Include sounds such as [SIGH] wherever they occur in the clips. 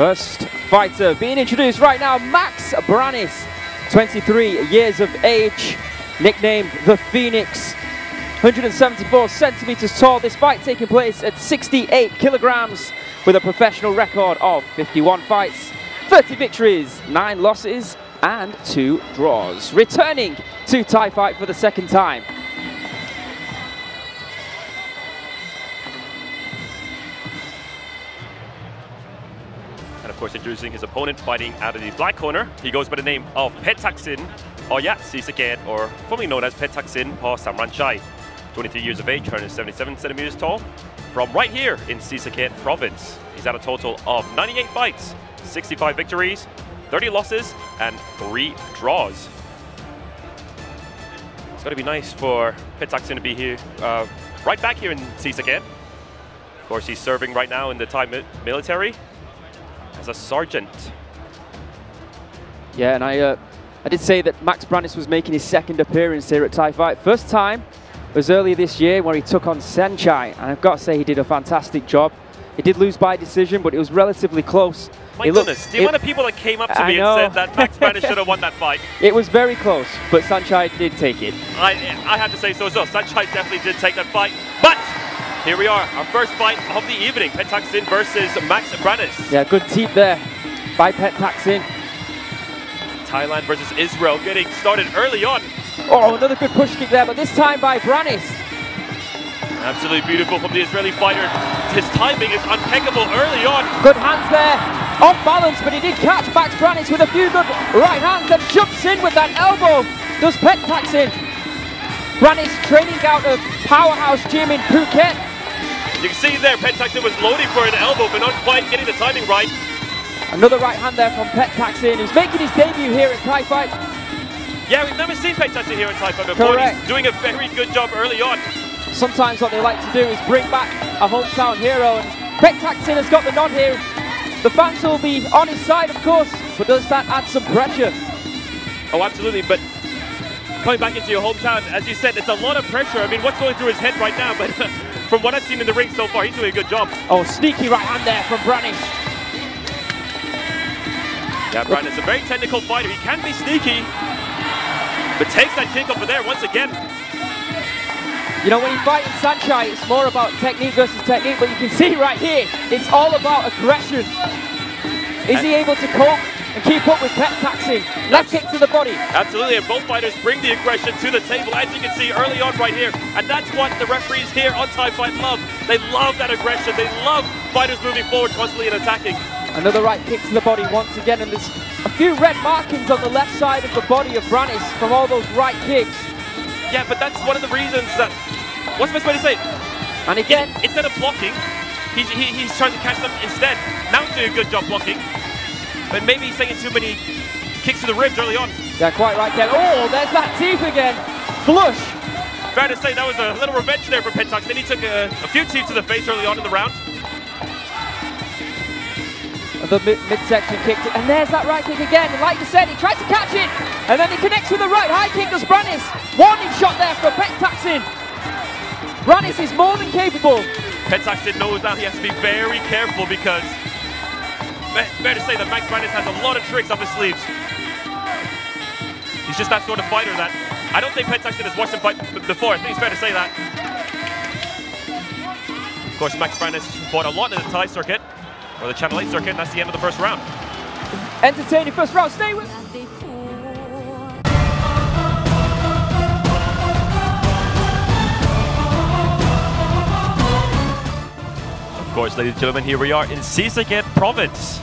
First fighter being introduced right now, Max Branis, 23 years of age, nicknamed the Phoenix. 174 centimeters tall. This fight taking place at 68 kilograms with a professional record of 51 fights, 30 victories, 9 losses, and 2 draws. Returning to Thai Fight for the second time. Course, introducing his opponent fighting out of the black corner. He goes by the name of Petchthaksin Oyat Sisaket, or formerly known as Petchthaksin Paw Samranchai. 23 years of age, 177 centimeters tall, from right here in Sisaket province. He's had a total of 98 fights, 65 victories, 30 losses, and 3 draws. It's going to be nice for Petchthaksin to be here, uh, right back here in Sisaket. Of course, he's serving right now in the Thai mi military as a sergeant. Yeah, and I, uh, I did say that Max Branis was making his second appearance here at Thai Fight. First time was earlier this year where he took on Saenchai, and I've got to say he did a fantastic job. He did lose by decision, but it was relatively close. My It looked- goodness, the it- amount of people that came up to I me know. and said that Max [LAUGHS] Branis should have won that fight. It was very close, but Saenchai did take it. I, I have to say so as well. Saenchai definitely did take that fight. But here we are, our first fight of the evening. Petchthaksin versus Max Branis. Yeah, good teep there by Petchthaksin. Thailand versus Israel getting started early on. Oh, another good push kick there, but this time by Branis. Absolutely beautiful from the Israeli fighter. His timing is impeccable early on. Good hands there. Off balance, but he did catch Max Brannis with a few good right hands and jumps in with that elbow. Does Pet Taxin. Branis training out of Powerhouse Gym in Phuket. You can see there, Petchthaksin was loading for an elbow, but not quite getting the timing right. Another right hand there from Petchthaksin, who's making his debut here at Thai Fight. Yeah, we've never seen Petchthaksin here in Thai Fight before. Correct. He's doing a very good job early on. Sometimes what they like to do is bring back a hometown hero, and Petchthaksin has got the nod here. The fans will be on his side, of course, but does that add some pressure? Oh, absolutely. But coming back into your hometown, as you said, it's a lot of pressure. I mean, what's going through his head right now? But [LAUGHS] from what I've seen in the ring so far, he's doing a good job. Oh, sneaky right hand there from Branis. Yeah, Brandon's a very technical fighter. He can be sneaky, but takes that kick over there once again. You know, when you fight in Saenchai, it's more about technique versus technique, but you can see right here, it's all about aggression. Is he able to cope and keep up with Pet Taxing? Left kick to the body. Absolutely, and both fighters bring the aggression to the table, as you can see early on right here. And that's what the referees here on Thai Fight love. They love that aggression. They love fighters moving forward constantly and attacking. Another right kick to the body once again, and there's a few red markings on the left side of the body of Branis from all those right kicks. Yeah, but that's one of the reasons that. What's the best way to say it? And again, Instead of blocking, he's, he, he's trying to catch them instead. Now he's doing a good job blocking. But maybe he's taking too many kicks to the ribs early on. yeah, quite right there. Oh, there's that teep again. Flush. Fair to say that was a little revenge there for Pentax. Then he took a, a few teeps to the face early on in the round. The mid- midsection kicked it, and there's that right kick again. Like you said, he tries to catch it, and then he connects with the right high kick. Does Branis? Warning shot there for Petchthaksin. Branis is more than capable. Pentax knows now he has to be very careful because fair to say that Max Branis has a lot of tricks up his sleeves. He's just that sort of fighter that I don't think Pentax has watched him fight before. I think it's fair to say that. Of course, Max Branis fought a lot in the Thai circuit or the Channel 8 circuit, and that's the end of the first round. Entertaining first round. Stay with. Course, ladies and gentlemen, here we are in Sisaket province.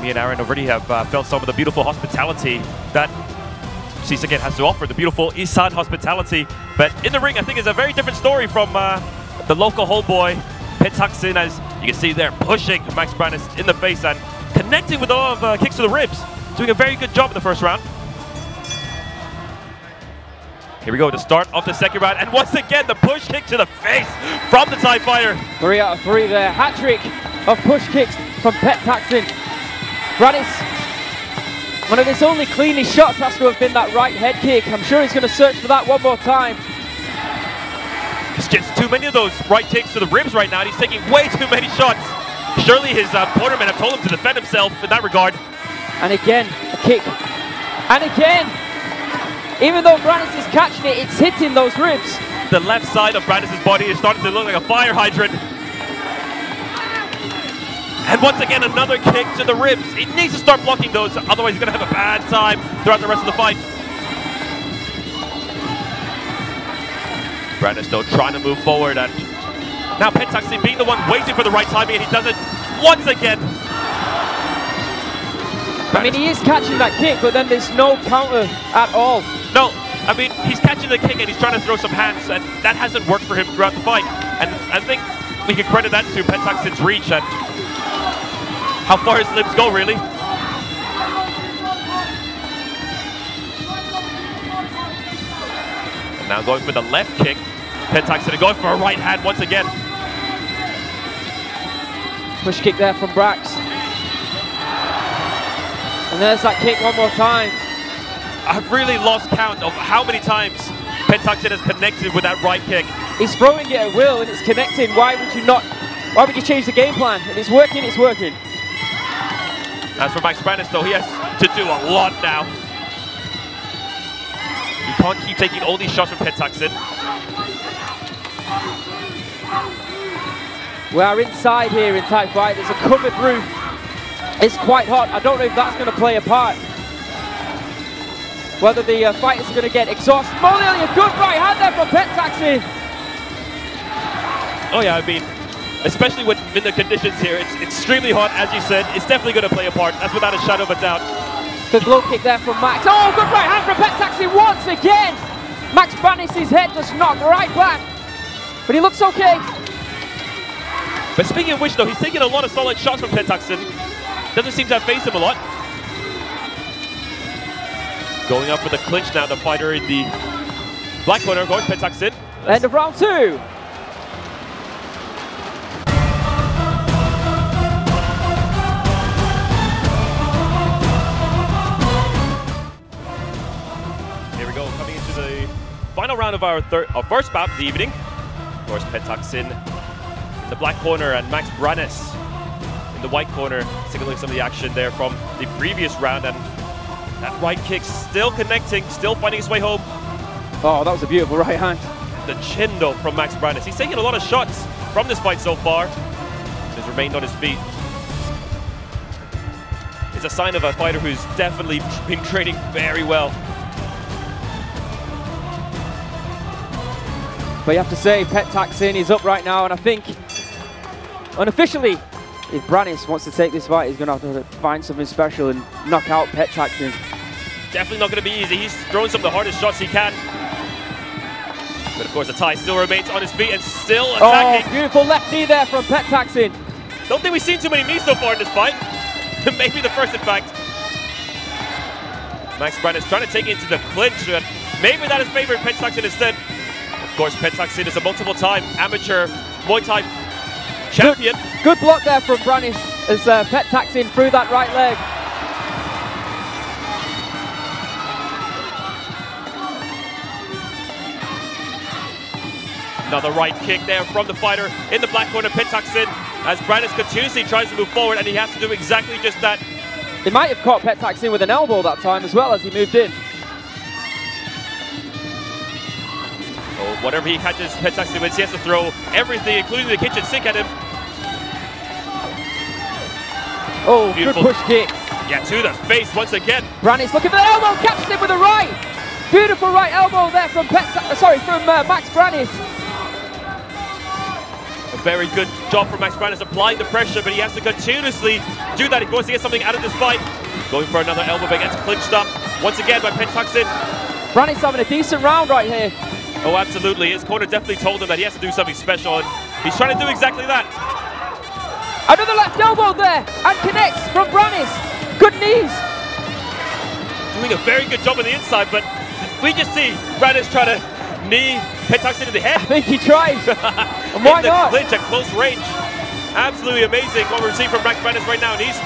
Me and Aaron already have uh, felt some of the beautiful hospitality that Sisaket has to offer, the beautiful Isan hospitality. But in the ring, I think is a very different story from uh, the local homeboy, Petchthaksin, as you can see there, pushing Max Branis in the face and connecting with a lot of uh, kicks to the ribs. Doing a very good job in the first round. Here we go, the start of the second round. And once again, the push kick to the face from the Thai Fighter. Three out of three there. Hat trick of push kicks from Petchthaksin. Branis, one of his only cleanest shots has to have been that right head kick. I'm sure he's going to search for that one more time. He's gets too many of those right kicks to the ribs right now. and He's taking way too many shots. Surely his uh, have told him to defend himself in that regard. And again, a kick. And again, even though Branis is catching it, it's hitting those ribs. The left side of Branis' body is starting to look like a fire hydrant. And once again, another kick to the ribs. He needs to start blocking those, otherwise he's going to have a bad time throughout the rest of the fight. Branis, though, trying to move forward, and now Petchthaksin being the one waiting for the right timing, and he does it once again. I mean, he is catching that kick, but then there's no counter at all. No, I mean, he's catching the kick and he's trying to throw some hands, and that hasn't worked for him throughout the fight. And I think we can credit that to Petchthaksin's reach and how far his limbs go, really. And now going for the left kick. Petchthaksin going for a right hand once again. Push kick there from Brax. And there's that kick one more time. I've really lost count of how many times Petchthaksin has connected with that right kick. He's throwing it at will and it's connecting. Why would you not? Why would you change the game plan? If it's working, it's working. As for Max Branis, though, he has to do a lot now. You can't keep taking all these shots from Petchthaksin. We are inside here in Thai Fight. There's a covered roof. It's quite hot. I don't know if that's going to play a part. Whether the uh, fighters are going to get exhausted. Molly, a good right hand there from Petchthaksin. Oh yeah, I mean, especially with in the conditions here, it's extremely hot, as you said. It's definitely going to play a part. That's without a shadow of a doubt. Good low kick there from Max. Oh, good right hand from Pet Taxi once again. Max Branis' head just knocked right back. But he looks okay. But speaking of which, though, he's taking a lot of solid shots from Petchthaksin. Doesn't seem to have faced him a lot. Going up for the clinch now, the fighter in the black corner, going Petchthaksin. End of round two. Here we go, coming into the final round of our, third, our first bout of the evening. Of course, Petchthaksin in the black corner and Max Branis the white corner, signaling some of the action there from the previous round. And that right kick still connecting, still finding his way home. Oh, that was a beautiful right hand. The chin though from Max Branis. He's taken a lot of shots from this fight so far. Has remained on his feet. It's a sign of a fighter who's definitely been training very well. But you have to say, Petchthaksin is up right now, and I think, unofficially, if Branis wants to take this fight, he's going to have to find something special and knock out Petchthaksin. Definitely not going to be easy. He's throwing some of the hardest shots he can. But of course, the Thai still remains on his feet and still attacking. Oh, attacking. beautiful left knee there from Petchthaksin. Don't think we've seen too many knees so far in this fight. [LAUGHS] Maybe the first, in fact. Max Branis trying to take it into the clinch. And maybe that is favoring Petchthaksin instead. Of course, Petchthaksin is a multiple-time amateur Muay Thai champion. Good block there from Branis as uh, Petchthaksin through that right leg. Another right kick there from the fighter in the black corner, Petchthaksin, as Branis continuously tries to move forward, and he has to do exactly just that. He might have caught Petchthaksin with an elbow that time as well as he moved in. So whatever he catches Petchthaksin with, he has to throw everything, including the kitchen sink at him. Oh, Beautiful. good push kick. Yeah, to the face once again. Branis looking for the elbow, catches it with the right. Beautiful right elbow there from Pet, uh, sorry, from uh, Max Branis. A very good job from Max Branis applying the pressure, but he has to continuously do that if he wants to get something out of this fight. Going for another elbow, but gets clinched up once again by Petchthaksin. Branis having a decent round right here. Oh, absolutely. His corner definitely told him that he has to do something special, and he's trying to do exactly that. Another left elbow there and connects from Branis. Good knees. Doing a very good job on the inside, but we just see Branis trying to knee Petchthaksin in the head. [LAUGHS] I think he tries. [LAUGHS] and why in the not? clinch at close range. Absolutely amazing what we're seeing from Max Branis right now, and he's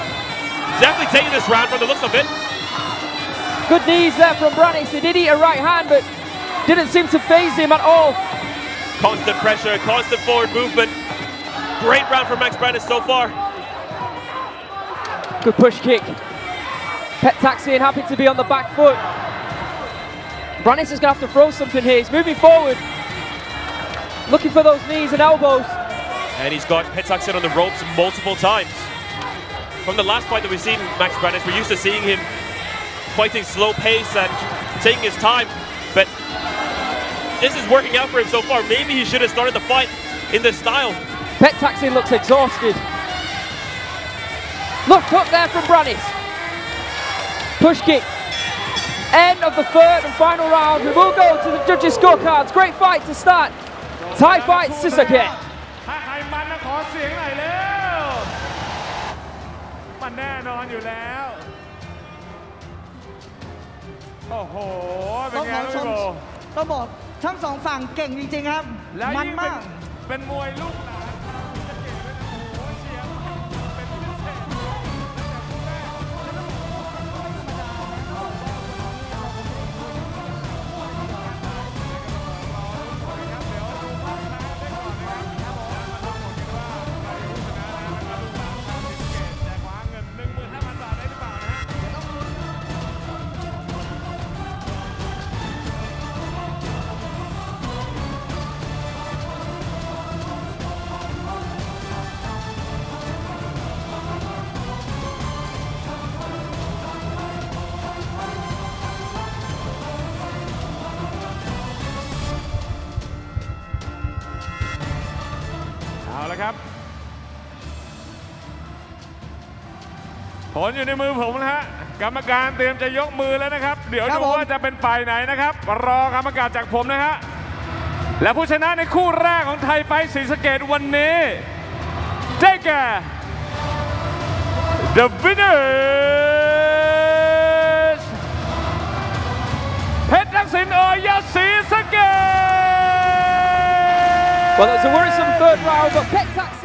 definitely taking this round from the looks of it. Good knees there from Branis. He did eat a right hand, but didn't seem to phase him at all. Constant pressure, constant forward movement. Great round for Max Branis so far. Good push kick. Petchthaksin happy to be on the back foot. Branis is going to have to throw something here. He's moving forward. Looking for those knees and elbows. And he's got Petchthaksin on the ropes multiple times. From the last fight that we've seen Max Branis, we're used to seeing him fighting slow pace and taking his time. But this is working out for him so far. Maybe he should have started the fight in this style. Pet Taxi looks exhausted. Look up there from Branis. Push kick. End of the third and final round. We will go to the judges' scorecards. Great fight to start. Thai fight Sisaket. มันแน่นอนอยู่แล้ว โอ้โห เป็นไงลูกโบต้องบอกทั้งสองฝั่งเก่งจริงๆครับ มันมาก เป็นมวยลูกหนา อยู่ในมือผมนะฮะกรรมการเตรียมจะยกมือแล้วนะครับ เดี๋ยวครับดูผม ว่าจะเป็นฝ่ายไหนนะครับ รอกรรมการจากผมนะฮะและผู้ชนะในคู่แรกของไทยไฟท์ศรีสะเกดวันนี้ได้แก่ The winners เพชรทักษิณออยศรีสะเกด Well, it was a worrisome third round, but Pet Taxi